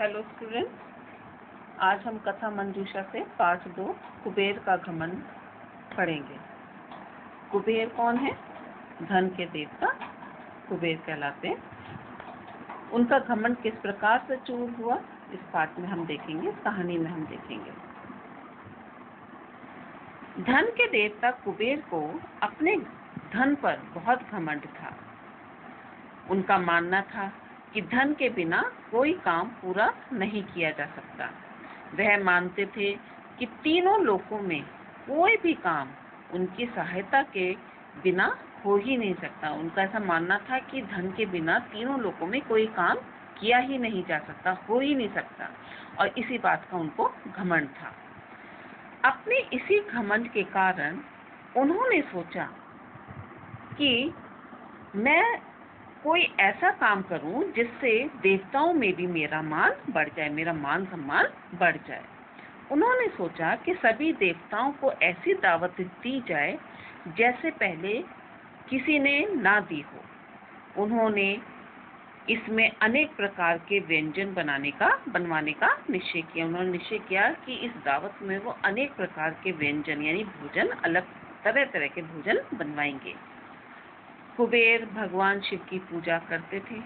Hello student आज हम कथा मंजूषा से पाठ दो, कुबेर का घमंड पढ़ेंगे। कुबेर कौन है? धन के देवता कुबेर कहलाते उनका घमंड किस प्रकार से चूर हुआ, इस पाठ में हम देखेंगे, कहानी में हम देखेंगे। धन के देवता कुबेर को अपने धन पर बहुत घमंड था। उनका मानना था कि धन के बिना कोई काम पूरा नहीं किया जा सकता। वह मानते थे कि तीनों लोकों में कोई भी काम उनकी सहायता के बिना हो ही नहीं सकता। उनका ऐसा मानना था कि धन के बिना तीनों लोकों में कोई काम किया ही नहीं जा सकता, हो ही नहीं सकता। और इसी बात का उनको घमंड था। अपने इसी घमंड के कारण उन्होंने सोचा कि मैं कोई ऐसा काम करूँ जिससे देवताओं में भी मेरा मान बढ़ जाए, मेरा मान सम्मान बढ़ जाए। उन्होंने सोचा कि सभी देवताओं को ऐसी दावत दी जाए जैसे पहले किसी ने ना दी हो। उन्होंने इसमें अनेक प्रकार के व्यंजन बनाने का, बनवाने का निश्चय किया। उन्होंने निश्चय किया कि इस दावत में वो अनेक प्रकार के व्यंजन, यानी भोजन अलग तरह तरह के भोजन बनवाएँगे। कुबेर भगवान शिव की पूजा करते थे।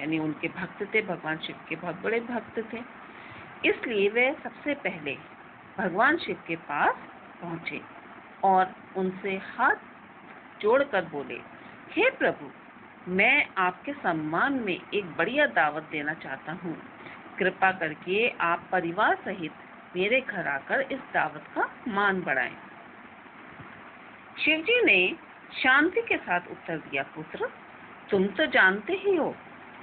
यानी उनके भक्त थे, भगवान शिव के बहुत बड़े भक्त थे। इसलिए वे सबसे पहले भगवान शिव के पास पहुँचे और उनसे हाथ जोड़कर बोले, हे प्रभु, मैं आपके सम्मान में एक बढ़िया दावत देना चाहता हूँ। कृपा करके आप परिवार सहित मेरे घर आकर इस दावत का मान बढ़ाएँ। शिवजी ने शांति के साथ उत्तर दिया, पुत्र, तुम तो जानते ही हो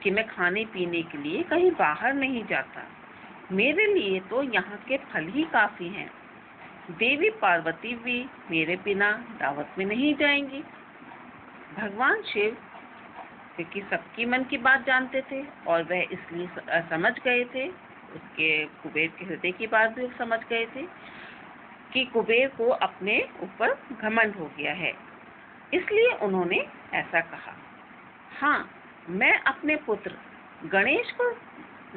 कि मैं खाने पीने के लिए कहीं बाहर नहीं जाता। मेरे लिए तो यहाँ के फल ही काफ़ी हैं। देवी पार्वती भी मेरे बिना दावत में नहीं जाएँगी। भगवान शिव क्योंकि सबकी मन की बात जानते थे और वह इसलिए समझ गए थे, उसके कुबेर के हृदय की बात भी समझ गए थे कि कुबेर को अपने ऊपर घमंड हो गया है। इसलिए उन्होंने ऐसा कहा। हाँ मैं अपने पुत्र गणेश को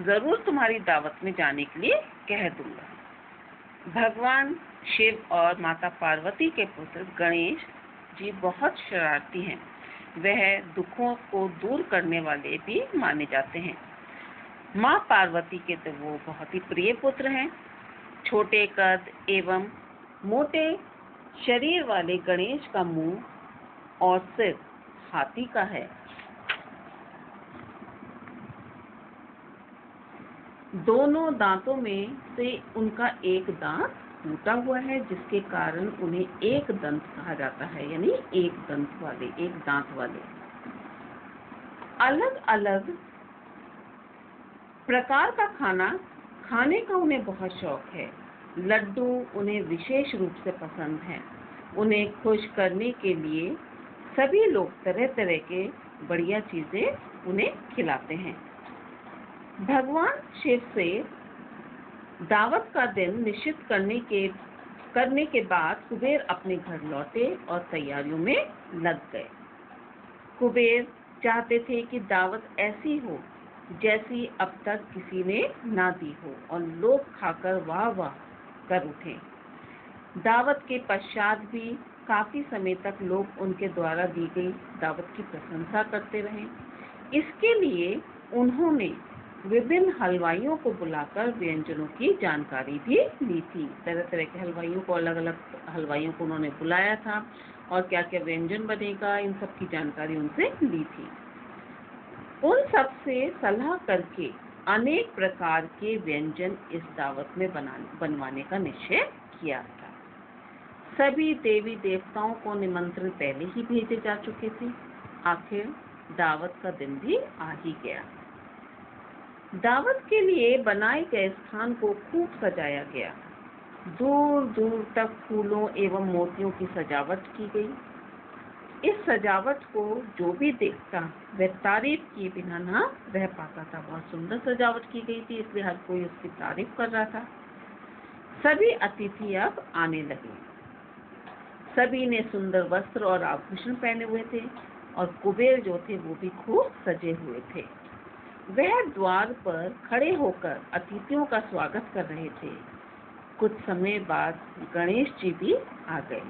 ज़रूर तुम्हारी दावत में जाने के लिए कह दूँगा। भगवान शिव और माता पार्वती के पुत्र गणेश जी बहुत शरारती हैं। वह दुखों को दूर करने वाले भी माने जाते हैं। माँ पार्वती के तो वो बहुत ही प्रिय पुत्र हैं। छोटे कद एवं मोटे शरीर वाले गणेश का मुँह और सिर हाथी का है। दोनों दांतों में से उनका एक दांत टूटा हुआ है, जिसके कारण उन्हें एक दंत कहा जाता है, यानी एक दंत वाले, एक दांत वाले। अलग अलग प्रकार का खाना, खाने का उन्हें बहुत शौक है। लड्डू उन्हें विशेष रूप से पसंद है। उन्हें खुश करने के लिए सभी लोग तरह तरह के बढ़िया चीज़ें उन्हें खिलाते हैं। भगवान शिव से दावत का दिन निश्चित करने के करने के बाद कुबेर अपने घर लौटे और तैयारियों में लग गए। कुबेर चाहते थे कि दावत ऐसी हो जैसी अब तक किसी ने ना दी हो और लोग खाकर वाह वाह कर उठे। दावत के पश्चात भी काफ़ी समय तक लोग उनके द्वारा दी गई दावत की प्रशंसा करते रहे। इसके लिए उन्होंने विभिन्न हलवाइयों को बुलाकर व्यंजनों की जानकारी भी ली थी। तरह तरह के हलवाइयों को अलग अलग हलवाइयों को उन्होंने बुलाया था और क्या क्या व्यंजन बनेगा, इन सब की जानकारी उनसे ली थी। उन सबसे सलाह करके अनेक प्रकार के व्यंजन इस दावत में बनाने बनवाने का निश्चय किया सभी देवी देवताओं को निमंत्रण पहले ही भेजे जा चुके थे। आखिर दावत का दिन भी आ ही गया। दावत के लिए बनाए गए स्थान को खूब सजाया गया। दूर दूर तक फूलों एवं मोतियों की सजावट की गई। इस सजावट को जो भी देखता, वह तारीफ़ किए बिना ना रह पाता था। बहुत सुंदर सजावट की गई थी, इसलिए हर कोई उसकी तारीफ़ कर रहा था। सभी अतिथि अब आने लगे। सभी ने सुंदर वस्त्र और आभूषण पहने हुए थे और कुबेर जो थे वो भी खूब सजे हुए थे। वह द्वार पर खड़े होकर अतिथियों का स्वागत कर रहे थे। कुछ समय बाद गणेश जी भी आ गए।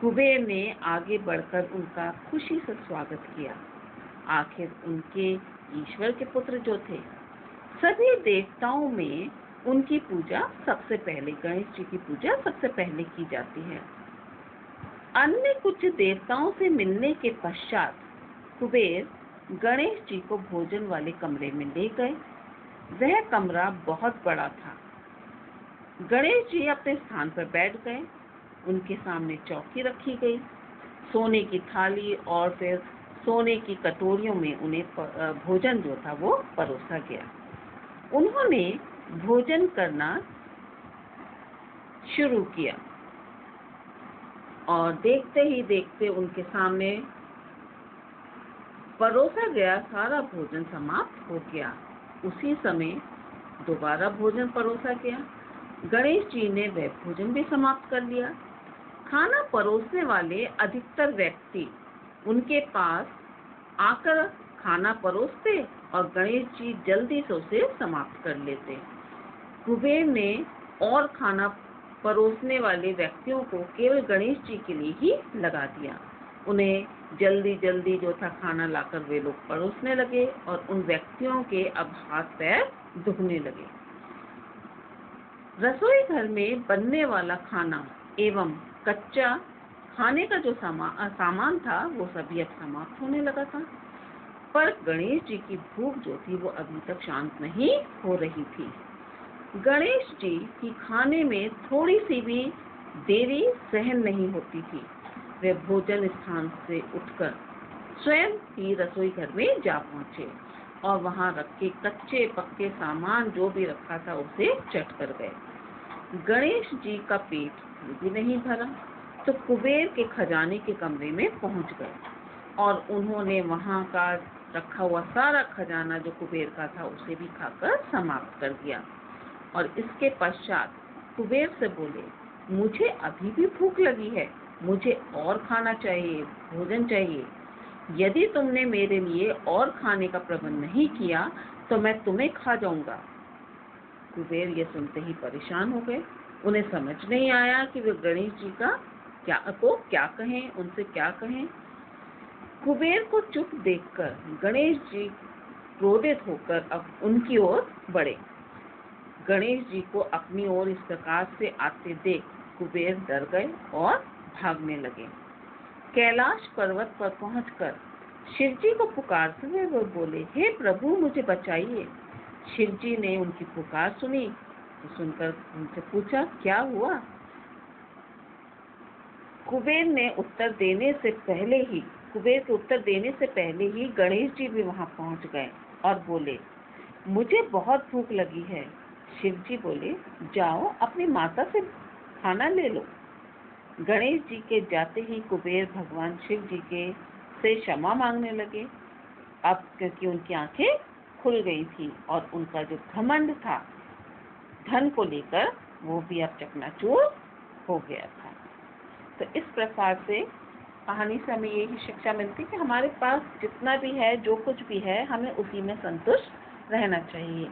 कुबेर ने आगे बढ़कर उनका खुशी से स्वागत किया। आखिर उनके ईश्वर के पुत्र जो थे, सभी देवताओं में उनकी पूजा सबसे पहले, गणेश जी की पूजा सबसे पहले की जाती है। अन्य कुछ देवताओं से मिलने के पश्चात कुबेर गणेश जी को भोजन वाले कमरे में ले गए। वह कमरा बहुत बड़ा था। गणेश जी अपने स्थान पर बैठ गए। उनके सामने चौकी रखी गई। सोने की थाली और फिर सोने की कटोरियों में उन्हें भोजन जो था वो परोसा गया। उन्होंने भोजन करना शुरू किया। और देखते ही देखते उनके सामने परोसा गया, सारा भोजन समाप्त हो गया। उसी समय दोबारा भोजन परोसा गया। गणेश जी ने वह भोजन भी समाप्त कर लिया। खाना परोसने वाले अधिकतर व्यक्ति उनके पास आकर खाना परोसते और गणेश जी जल्दी से उसे समाप्त कर लेते। कुबेर ने और खाना परोसने वाले व्यक्तियों को केवल गणेश जी के लिए ही लगा दिया। उन्हें जल्दी जल्दी जो था खाना लाकर वे लोग परोसने लगे और उन व्यक्तियों के अब हाथ पैर दुखने लगे। रसोई घर में बनने वाला खाना एवं कच्चा खाने का जो सामा, सामान था वो सभी अब समाप्त होने लगा था। पर गणेश जी की भूख जो थी वो अभी तक शांत नहीं हो रही थी। गणेश जी की खाने में थोड़ी सी भी देरी सहन नहीं होती थी। वे भोजन स्थान से उठकर स्वयं ही रसोई घर में जा पहुँचे और वहाँ रखे कच्चे पक्के सामान जो भी रखा था उसे चट कर गए। गणेश जी का पेट भी नहीं भरा तो कुबेर के खजाने के कमरे में पहुँच गए और उन्होंने वहाँ का रखा हुआ सारा खजाना जो कुबेर का था उसे भी खाकर समाप्त कर दिया। और इसके पश्चात कुबेर से बोले, मुझे अभी भी भूख लगी है। मुझे और खाना चाहिए, भोजन चाहिए। यदि तुमने मेरे लिए और खाने का प्रबंध नहीं किया तो मैं तुम्हें खा जाऊँगा। कुबेर ये सुनते ही परेशान हो गए। उन्हें समझ नहीं आया कि वे गणेश जी का क्या, को क्या कहें, उनसे क्या कहें। कुबेर को चुप देखकर गणेश जी क्रोधित होकर अब उनकी ओर बढ़े। गणेश जी को अपनी ओर इस प्रकार से आते देख कुबेर डर गए और भागने लगे। कैलाश पर्वत पर पहुंचकर शिव जी को पुकारते हुए वो बोले, हे प्रभु, मुझे बचाइए। शिव जी ने उनकी पुकार सुनी। तो सुनकर उनसे पूछा, क्या हुआ? कुबेर ने उत्तर देने से पहले ही, कुबेर के उत्तर देने से पहले ही गणेश जी भी वहाँ पहुँच गए और बोले, मुझे बहुत भूख लगी है। शिव जी बोले, जाओ, अपनी माता से खाना ले लो। गणेश जी के जाते ही कुबेर भगवान शिव जी के से क्षमा मांगने लगे। अब क्योंकि उनकी आँखें खुल गई थी और उनका जो घमंड था, धन को लेकर, वो भी अब चकनाचूर हो गया था। तो इस प्रकार से कहानी से हमें यही शिक्षा मिलती है कि हमारे पास जितना भी है, जो कुछ भी है, हमें उसी में संतुष्ट रहना चाहिए।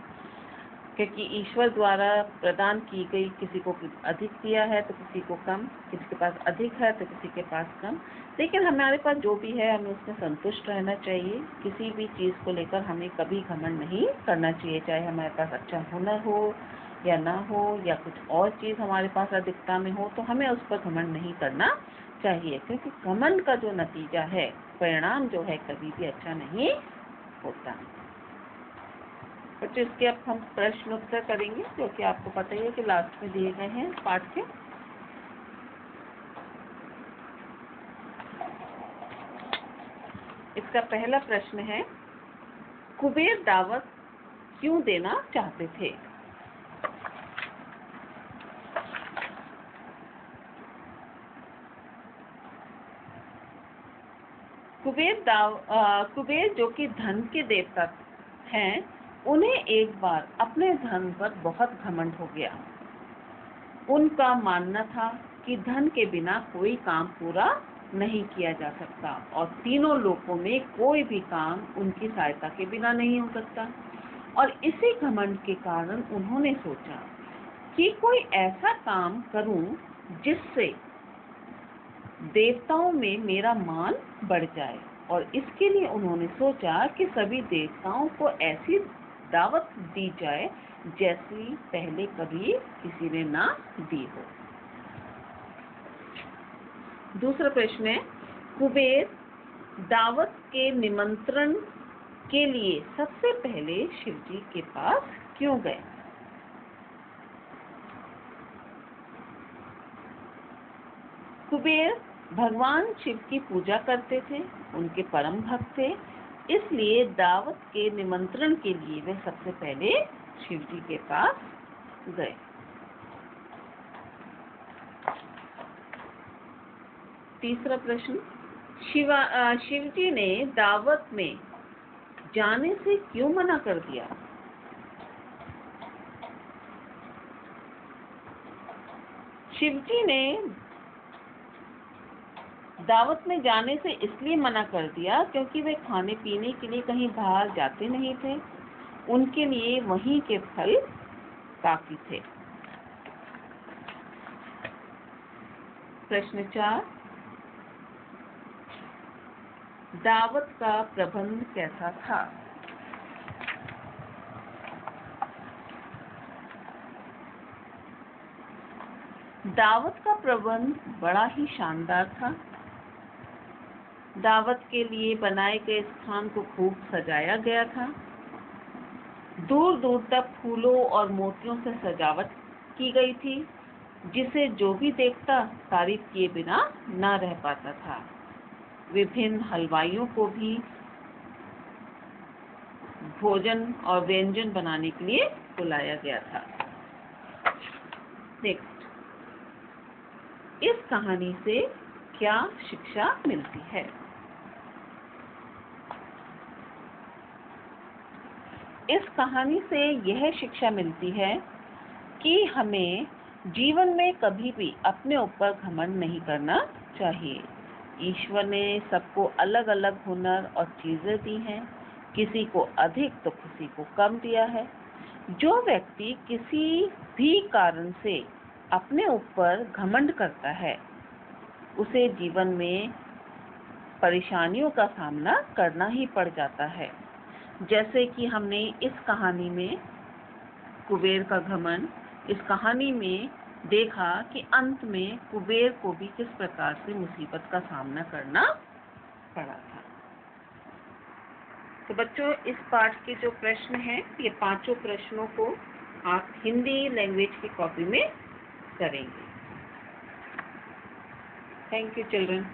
क्योंकि ईश्वर द्वारा प्रदान की गई किसी को अधिक दिया है तो किसी को कम, किसी के पास अधिक है तो किसी के पास कम। लेकिन हमारे पास जो भी है, हमें उसमें संतुष्ट रहना चाहिए। किसी भी चीज़ को लेकर हमें कभी घमंड नहीं करना चाहिए, चाहे हमारे पास अच्छा हुनर हो या ना हो, या कुछ और चीज़ हमारे पास अधिकता में हो तो हमें उस पर घमंड नहीं करना चाहिए। क्योंकि घमंड का जो नतीजा है, परिणाम जो है, कभी भी अच्छा नहीं होता। बच्चों इसके अब हम प्रश्न उत्तर करेंगे, जो कि आपको पता ही है कि लास्ट में दिए गए हैं पाठ के। इसका पहला प्रश्न है, कुबेर दावत क्यों देना चाहते थे? कुबेर दाव कुबेर जो कि धन के देवता हैं उन्हें एक बार अपने धन पर बहुत घमंड हो गया। उनका मानना था कि धन के बिना कोई काम पूरा नहीं किया जा सकता और तीनों लोकों में कोई भी काम उनकी सहायता के बिना नहीं हो सकता। और इसी घमंड के कारण उन्होंने सोचा कि कोई ऐसा काम करूँ जिससे देवताओं में मेरा मान बढ़ जाए। और इसके लिए उन्होंने सोचा कि सभी देवताओं को ऐसी दावत दी जाए जैसी पहले कभी किसी ने ना दी हो। दूसरा प्रश्न है, कुबेर दावत के निमंत्रण के लिए सबसे पहले शिव जी के पास क्यों गए? कुबेर भगवान शिव की पूजा करते थे, उनके परम भक्त थे इसलिए दावत के निमंत्रण के लिए वे सबसे पहले शिव जी के पास गए। तीसरा प्रश्न, शिवा शिव जी ने दावत में जाने से क्यों मना कर दिया? शिव जी ने दावत में जाने से इसलिए मना कर दिया क्योंकि वे खाने पीने के लिए कहीं बाहर जाते नहीं थे। उनके लिए वहीं के फल काफ़ी थे। प्रश्न चार। दावत का प्रबंध कैसा था? दावत का प्रबंध बड़ा ही शानदार था। दावत के लिए बनाए गए स्थान को खूब सजाया गया था। दूर दूर तक फूलों और मोतियों से सजावट की गई थी, जिसे जो भी देखता तारीफ़ किए बिना न रह पाता था। विभिन्न हलवाइयों को भी भोजन और व्यंजन बनाने के लिए बुलाया गया था। नेक्स्ट इस कहानी से क्या शिक्षा मिलती है? इस कहानी से यह शिक्षा मिलती है कि हमें जीवन में कभी भी अपने ऊपर घमंड नहीं करना चाहिए। ईश्वर ने सबको अलग अलग हुनर और चीज़ें दी हैं। किसी को अधिक तो किसी को कम दिया है। जो व्यक्ति किसी भी कारण से अपने ऊपर घमंड करता है, उसे जीवन में परेशानियों का सामना करना ही पड़ जाता है। जैसे कि हमने इस कहानी में कुबेर का घमन इस कहानी में देखा कि अंत में कुबेर को भी किस प्रकार से मुसीबत का सामना करना पड़ा था। तो बच्चों, इस पाठ के जो प्रश्न हैं, ये पाँचों प्रश्नों को आप हिंदी लैंग्वेज की कॉपी में करेंगे। Thank you children